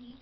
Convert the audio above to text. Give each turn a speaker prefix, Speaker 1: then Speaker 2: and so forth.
Speaker 1: 你